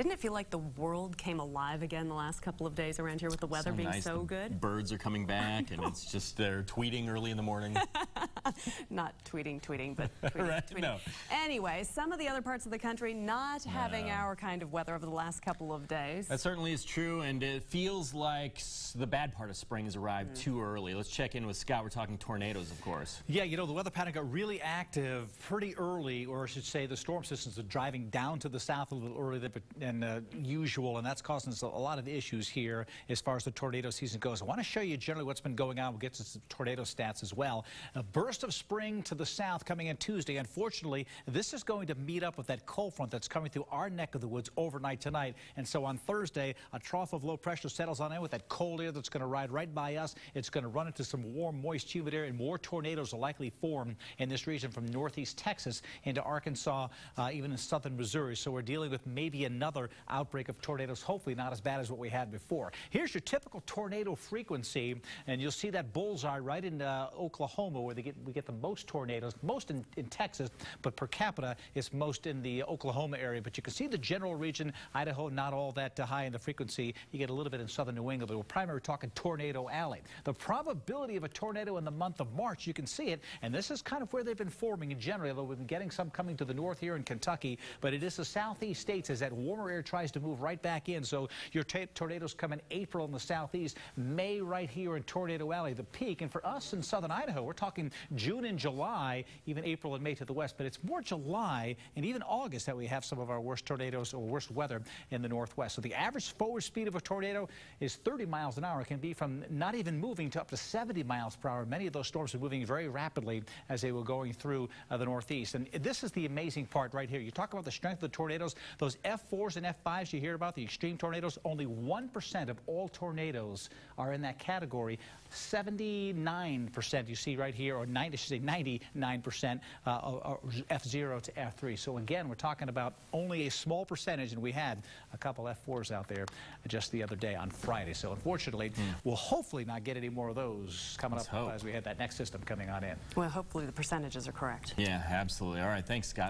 Didn't it feel like the world came alive again the last couple of days around here with the weather so being nice. so The good? Birds are coming back, and it's just they're tweeting early in the morning. Not tweeting, tweeting, but tweeting, Right, tweeting. no. Anyway, some of the other parts of the country not having our kind of weather over the last couple of days. That certainly is true, and it feels like the bad part of spring has arrived too early. Let's check in with Scott. We're talking tornadoes, of course. Yeah, you know, the weather pattern got really active pretty early, or I should say the storm systems are driving down to the south a little earlier than than, uh, usual, and that's causing us a, a lot of issues here as far as the tornado season goes. I want to show you generally what's been going on. We'll get to some tornado stats as well. A burst of spring to the south coming in Tuesday. Unfortunately, this is going to meet up with that cold front that's coming through our neck of the woods overnight tonight. And so on Thursday, a trough of low pressure settles on in with that cold air that's going to ride right by us. It's going to run into some warm, moist, humid air, and more tornadoes will likely form in this region from northeast Texas into Arkansas, uh, even in southern Missouri. So we're dealing with maybe another outbreak of tornadoes, hopefully not as bad as what we had before. Here's your typical tornado frequency, and you'll see that bullseye right in uh, Oklahoma where they get, we get the most tornadoes, most in, in Texas, but per capita it's most in the Oklahoma area. But you can see the general region, Idaho, not all that uh, high in the frequency. You get a little bit in southern New England, but we're primarily talking Tornado Alley. The probability of a tornado in the month of March, you can see it, and this is kind of where they've been forming in general, although we've been getting some coming to the north here in Kentucky, but it is the southeast states as that warmer air tries to move right back in. So your tornadoes come in April in the southeast, May right here in Tornado Alley, the peak. And for us in southern Idaho, we're talking June and July, even April and May to the west, but it's more July and even August that we have some of our worst tornadoes or worst weather in the northwest. So the average forward speed of a tornado is 30 miles an hour. It can be from not even moving to up to 70 miles per hour. Many of those storms are moving very rapidly as they were going through uh, the northeast. And this is the amazing part right here. You talk about the strength of the tornadoes. Those F4s and F5s you hear about, the extreme tornadoes, only 1% of all tornadoes are in that category. 79% you see right here, or 90, I should say 99% uh, are are F0 to F3. So again, we're talking about only a small percentage, and we had a couple F4s out there just the other day on Friday. So unfortunately, we'll hopefully not get any more of those coming Let's up hope. as we have that next system coming on in. Well, hopefully the percentages are correct. Yeah, absolutely. All right, thanks, Scott.